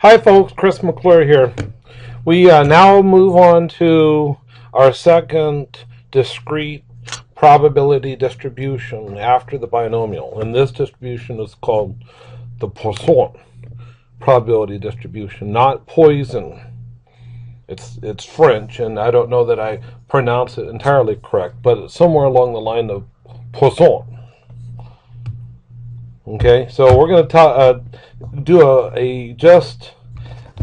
Hi, folks. Chris McClure here. We uh, now move on to our second discrete probability distribution after the binomial. And this distribution is called the Poisson probability distribution, not poison. It's, it's French, and I don't know that I pronounce it entirely correct, but it's somewhere along the line of Poisson. Okay, so we're going to uh, do a, a just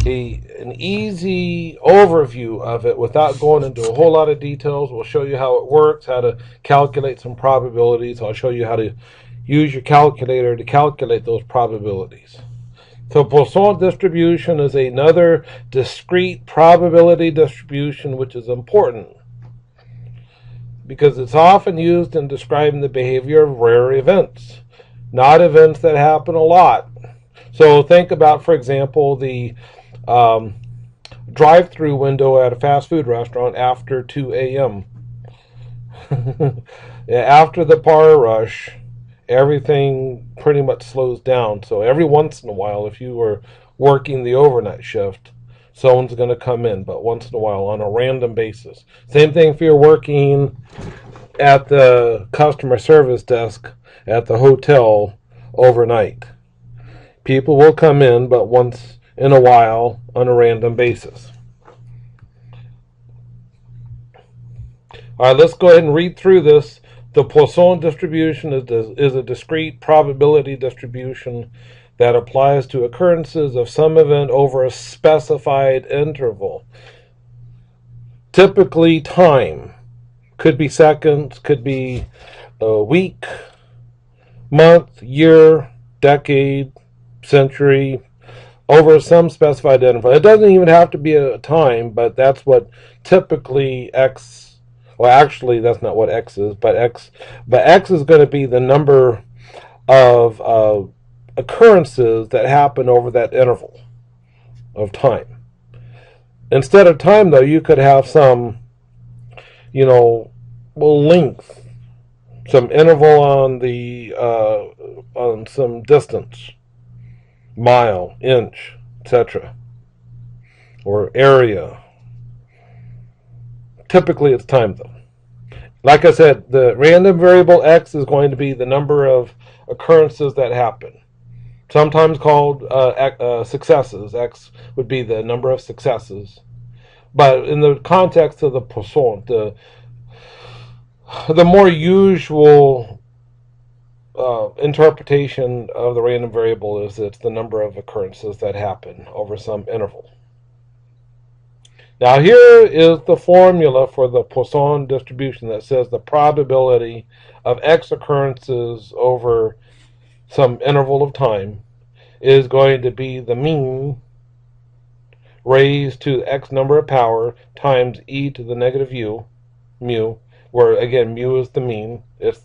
a an easy overview of it without going into a whole lot of details. We'll show you how it works, how to calculate some probabilities. I'll show you how to use your calculator to calculate those probabilities. So Poisson distribution is another discrete probability distribution which is important because it's often used in describing the behavior of rare events, not events that happen a lot. So think about, for example, the um, drive-through window at a fast food restaurant after 2 a.m. after the power rush, everything pretty much slows down. So every once in a while, if you were working the overnight shift, someone's going to come in, but once in a while on a random basis. Same thing if you're working at the customer service desk at the hotel overnight. People will come in, but once in a while on a random basis. All right, let's go ahead and read through this. The Poisson distribution is, is a discrete probability distribution that applies to occurrences of some event over a specified interval. Typically, time could be seconds, could be a week, month, year, decade, century, over some specified interval. It doesn't even have to be a time, but that's what typically X, well, actually, that's not what X is, but X, but X is going to be the number of uh, occurrences that happen over that interval of time. Instead of time, though, you could have some, you know, length, some interval on the uh, on some distance mile, inch, etc., or area. Typically, it's time though. Like I said, the random variable x is going to be the number of occurrences that happen, sometimes called uh, uh, successes. X would be the number of successes. But in the context of the Poisson, the, the more usual uh, interpretation of the random variable is it's the number of occurrences that happen over some interval. Now here is the formula for the Poisson distribution that says the probability of x occurrences over some interval of time is going to be the mean raised to x number of power times e to the negative u, mu, where again mu is the mean. It's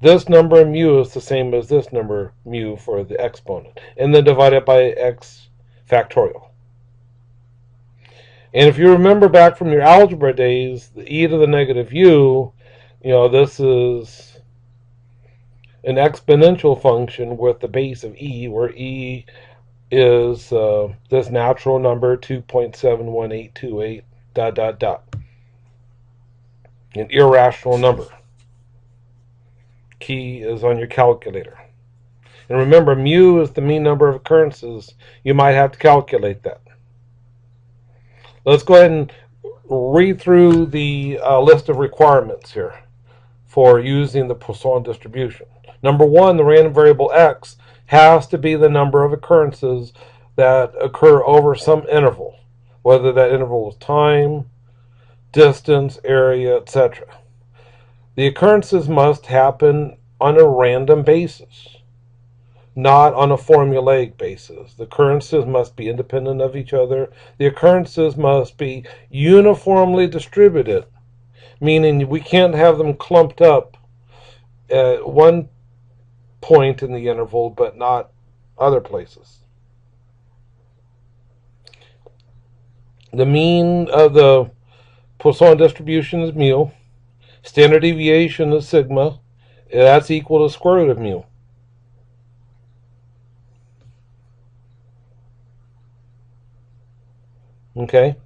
this number mu is the same as this number mu for the exponent. And then divide it by x factorial. And if you remember back from your algebra days, the e to the negative u, you know, this is an exponential function with the base of e, where e is uh, this natural number 2.71828 dot dot dot. An irrational number key is on your calculator. And remember, mu is the mean number of occurrences. You might have to calculate that. Let's go ahead and read through the uh, list of requirements here for using the Poisson distribution. Number one, the random variable x has to be the number of occurrences that occur over some interval, whether that interval is time, distance, area, etc. The occurrences must happen on a random basis, not on a formulaic basis. The occurrences must be independent of each other. The occurrences must be uniformly distributed, meaning we can't have them clumped up at one point in the interval, but not other places. The mean of the Poisson distribution is mu. Standard deviation is sigma. That's equal to square root of mu. Okay?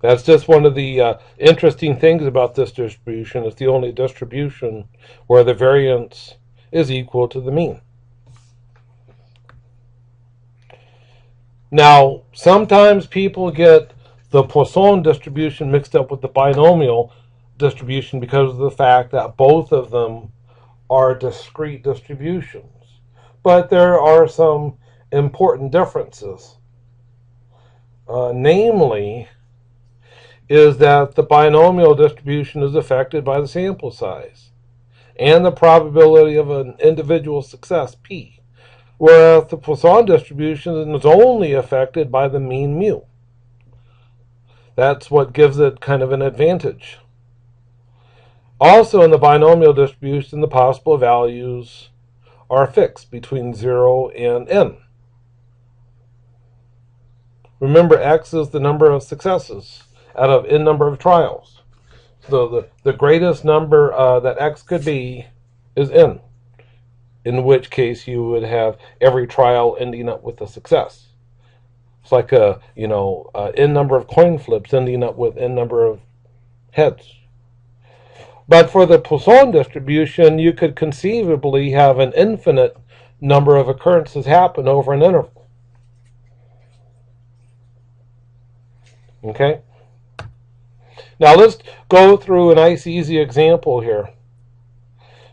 That's just one of the uh, interesting things about this distribution. It's the only distribution where the variance is equal to the mean. Now, sometimes people get the Poisson distribution mixed up with the binomial distribution because of the fact that both of them are discrete distributions. But there are some important differences. Uh, namely, is that the binomial distribution is affected by the sample size and the probability of an individual success, p, whereas the Poisson distribution is only affected by the mean mu. That's what gives it kind of an advantage. Also, in the binomial distribution, the possible values are fixed between 0 and n. Remember, x is the number of successes out of n number of trials. So the, the greatest number uh, that x could be is n, in which case you would have every trial ending up with a success. It's like a, you know, uh, n number of coin flips ending up with n number of heads. But for the Poisson distribution, you could conceivably have an infinite number of occurrences happen over an interval. Okay? Now let's go through a nice easy example here.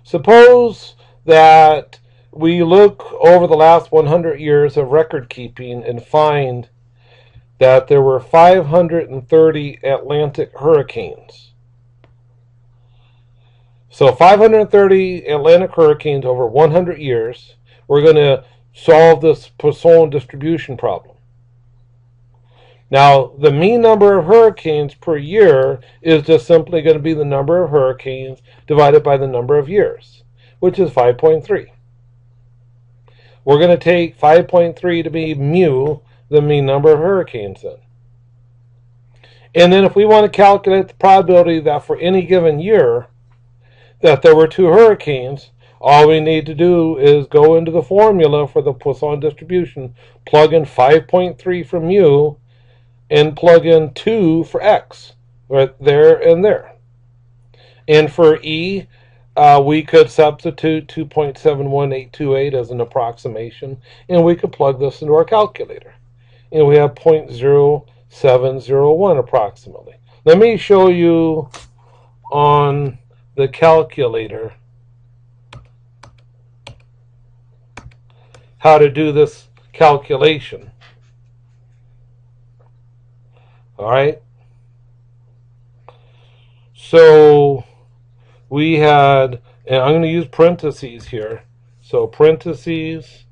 Suppose that we look over the last 100 years of record keeping and find that there were 530 Atlantic hurricanes. So 530 Atlantic hurricanes over 100 years. We're going to solve this Poisson distribution problem. Now, the mean number of hurricanes per year is just simply going to be the number of hurricanes divided by the number of years, which is 5.3. We're going to take 5.3 to be mu, the mean number of hurricanes then. And then if we want to calculate the probability that for any given year that there were two hurricanes, all we need to do is go into the formula for the Poisson distribution, plug in 5.3 from mu, and plug in 2 for x, right there and there. And for e, uh, we could substitute 2.71828 as an approximation, and we could plug this into our calculator. And we have 0.0701 approximately. Let me show you on the calculator how to do this calculation. All right. So we had, and I'm going to use parentheses here. So parentheses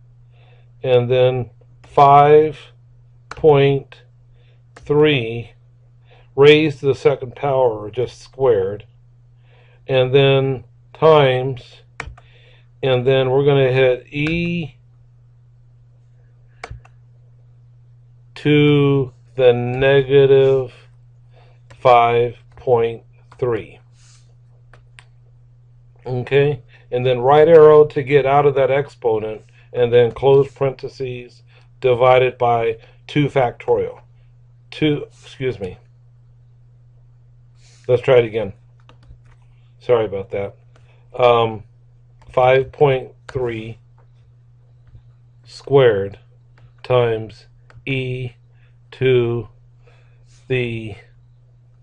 and then 5.3 raised to the second power or just squared and then times and then we're going to hit E to the negative 5.3. Okay, and then right arrow to get out of that exponent, and then close parentheses divided by 2 factorial. 2, excuse me. Let's try it again. Sorry about that. Um, 5.3 squared times e to the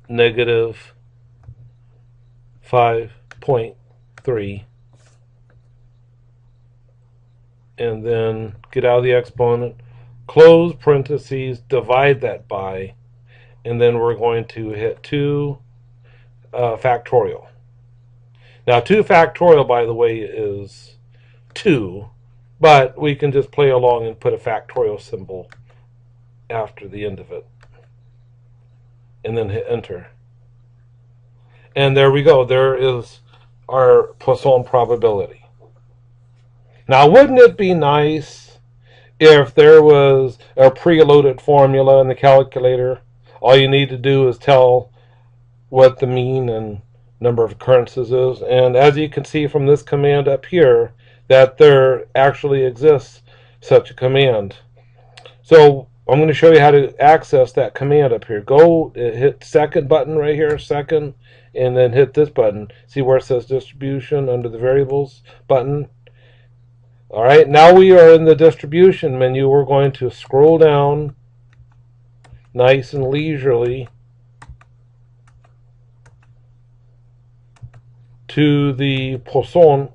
negative 5.3 and then get out of the exponent, close parentheses, divide that by, and then we're going to hit 2 uh, factorial. Now 2 factorial, by the way, is 2, but we can just play along and put a factorial symbol after the end of it. And then hit enter. And there we go. There is our Poisson probability. Now, wouldn't it be nice if there was a preloaded formula in the calculator? All you need to do is tell what the mean and number of occurrences is. And as you can see from this command up here, that there actually exists such a command. So I'm going to show you how to access that command up here. Go uh, hit second button right here, second, and then hit this button. See where it says distribution under the variables button? All right, now we are in the distribution menu. We're going to scroll down nice and leisurely to the Poisson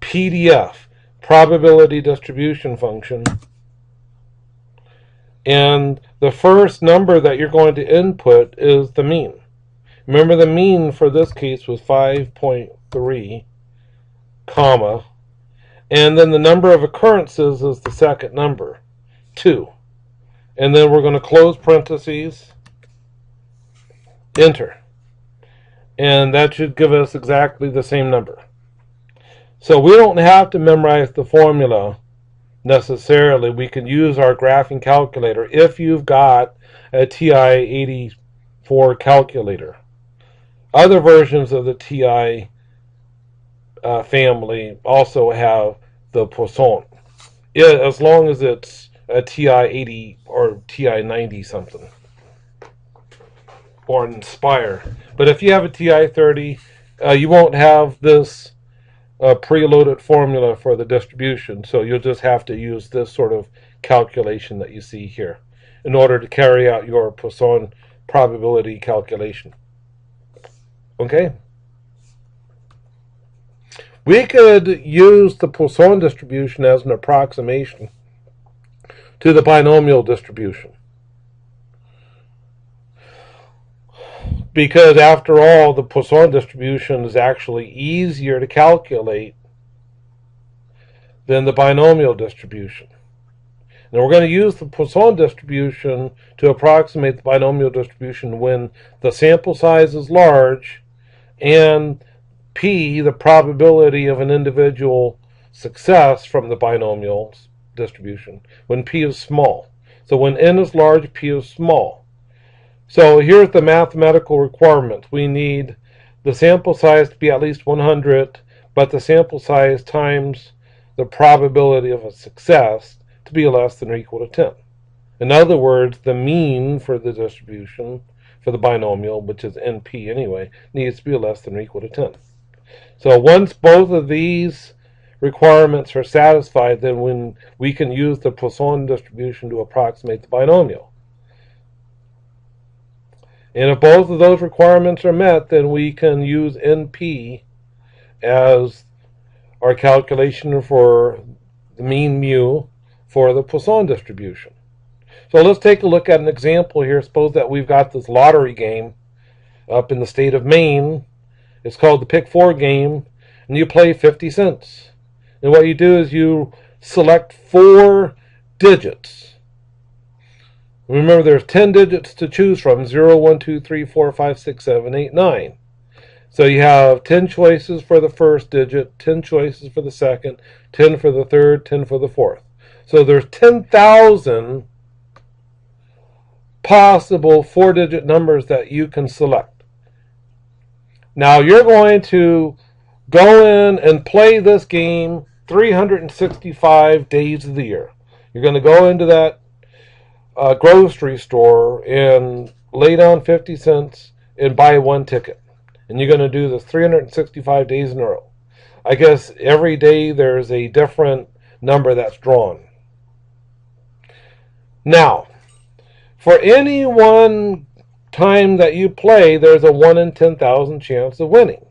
PDF probability distribution function. And the first number that you're going to input is the mean. Remember the mean for this case was 5.3, comma, and then the number of occurrences is the second number, 2. And then we're going to close parentheses, enter. And that should give us exactly the same number. So we don't have to memorize the formula necessarily. We can use our graphing calculator if you've got a TI-84 calculator. Other versions of the TI uh, family also have the Poisson. Yeah, as long as it's a TI-80 or TI-90 something. Or Nspire. But if you have a TI-30, uh, you won't have this a preloaded formula for the distribution. So you'll just have to use this sort of calculation that you see here in order to carry out your Poisson probability calculation. Okay? We could use the Poisson distribution as an approximation to the binomial distribution. Because after all, the Poisson distribution is actually easier to calculate than the binomial distribution. And we're going to use the Poisson distribution to approximate the binomial distribution when the sample size is large and p, the probability of an individual success from the binomial distribution, when p is small. So when n is large, p is small. So here's the mathematical requirement. We need the sample size to be at least 100, but the sample size times the probability of a success to be less than or equal to 10. In other words, the mean for the distribution for the binomial, which is NP anyway, needs to be less than or equal to 10. So once both of these requirements are satisfied, then when we can use the Poisson distribution to approximate the binomial. And if both of those requirements are met, then we can use NP as our calculation for the mean mu for the Poisson distribution. So let's take a look at an example here. Suppose that we've got this lottery game up in the state of Maine. It's called the Pick 4 game, and you play 50 cents. And what you do is you select four digits Remember, there's 10 digits to choose from 0, 1, 2, 3, 4, 5, 6, 7, 8, 9. So you have 10 choices for the first digit, 10 choices for the second, 10 for the third, 10 for the fourth. So there's 10,000 possible four digit numbers that you can select. Now you're going to go in and play this game 365 days of the year. You're going to go into that a grocery store and lay down 50 cents and buy one ticket. And you're going to do this 365 days in a row. I guess every day there's a different number that's drawn. Now, for any one time that you play, there's a 1 in 10,000 chance of winning.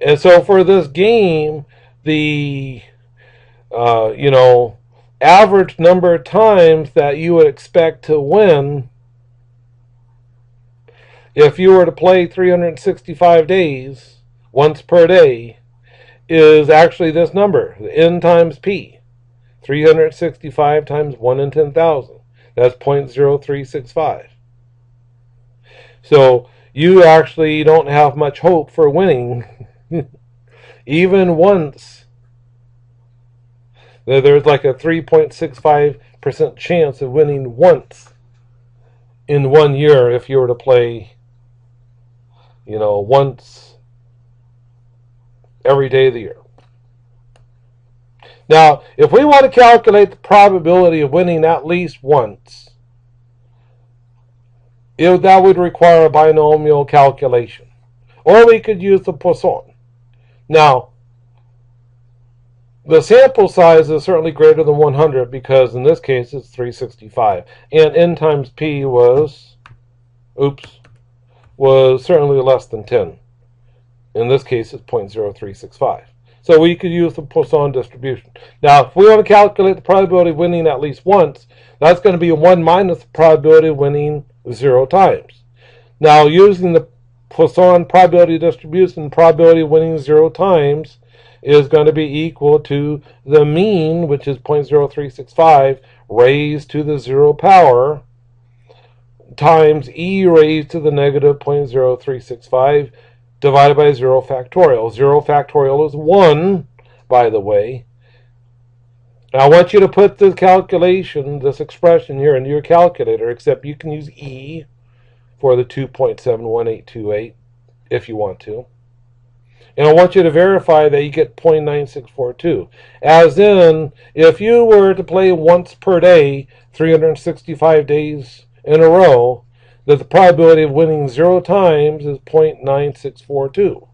And so for this game, the, uh, you know, average number of times that you would expect to win if you were to play 365 days once per day is actually this number n times p 365 times 1 in 10,000 that's 0.0365 so you actually don't have much hope for winning. Even once there's like a 3.65% chance of winning once in one year if you were to play, you know, once every day of the year. Now, if we want to calculate the probability of winning at least once, it, that would require a binomial calculation. Or we could use the Poisson. Now, the sample size is certainly greater than 100 because in this case it's 365. And n times p was, oops, was certainly less than 10. In this case it's 0.0365. So we could use the Poisson distribution. Now, if we want to calculate the probability of winning at least once, that's going to be 1 minus the probability of winning 0 times. Now, using the Poisson probability distribution, probability of winning 0 times is going to be equal to the mean, which is 0.0365, raised to the 0 power, times e raised to the negative 0.0365 divided by 0 factorial. 0 factorial is 1, by the way. Now, I want you to put the calculation, this expression here, into your calculator, except you can use e for the 2.71828 if you want to. And I want you to verify that you get 0.9642. As in, if you were to play once per day, 365 days in a row, that the probability of winning zero times is 0.9642.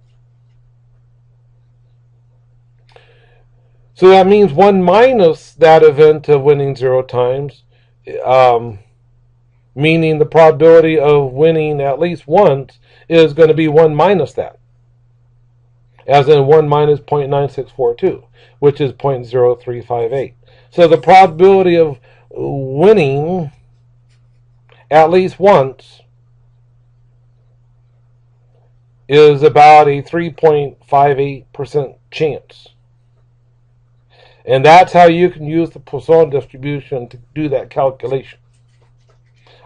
So that means 1 minus that event of winning zero times, um, meaning the probability of winning at least once is going to be 1 minus that as in 1 minus 0.9642, which is 0.0358. So the probability of winning at least once is about a 3.58% chance. And that's how you can use the Poisson distribution to do that calculation.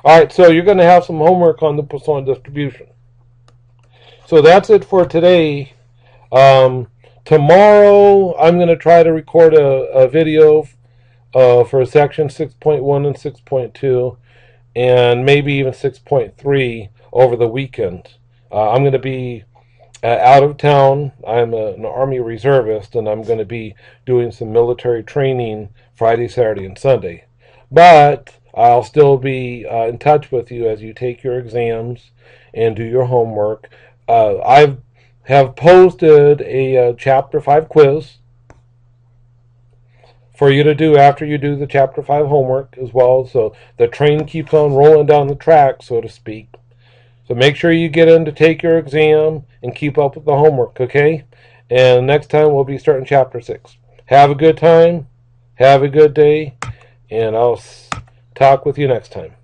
All right, so you're going to have some homework on the Poisson distribution. So that's it for today. Um, tomorrow, I'm going to try to record a, a video uh, for section 6.1 and 6.2, and maybe even 6.3 over the weekend. Uh, I'm going to be uh, out of town. I'm a, an Army reservist, and I'm going to be doing some military training Friday, Saturday, and Sunday. But I'll still be uh, in touch with you as you take your exams and do your homework. Uh, I've have posted a uh, chapter 5 quiz for you to do after you do the chapter 5 homework as well. So the train keeps on rolling down the track so to speak. So make sure you get in to take your exam and keep up with the homework okay? And next time we'll be starting chapter 6 have a good time. Have a good day. And I'll talk with you next time